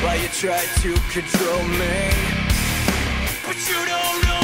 Why you try to control me? But you don't know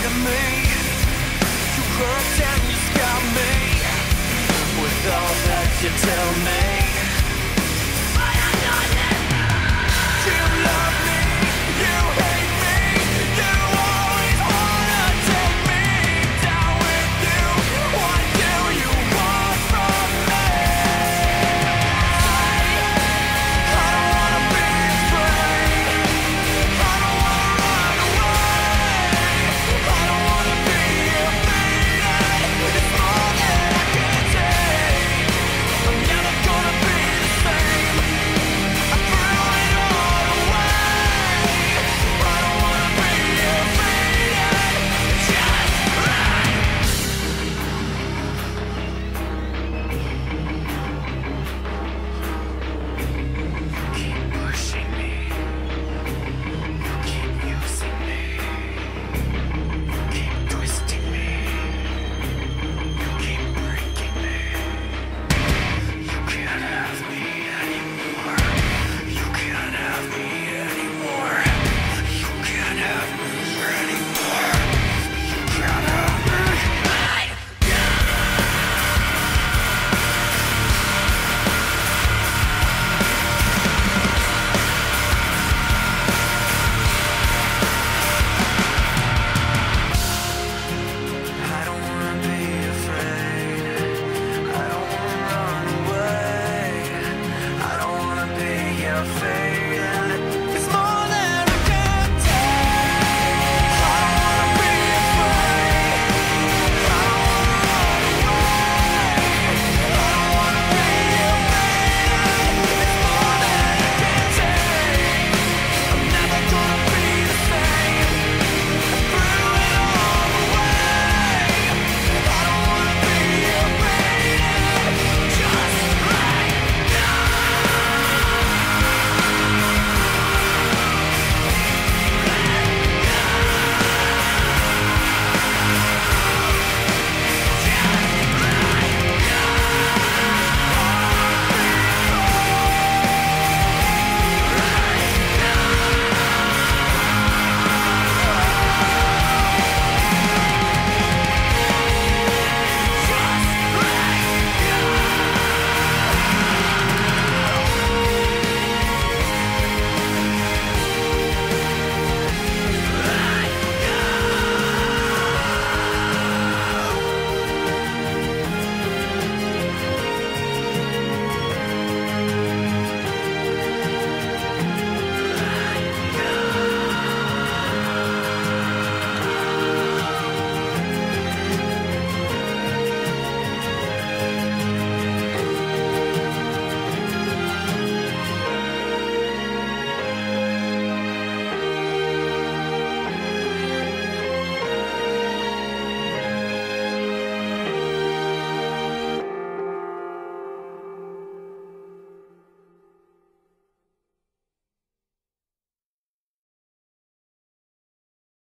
You hurt and you me. With all that you tell me.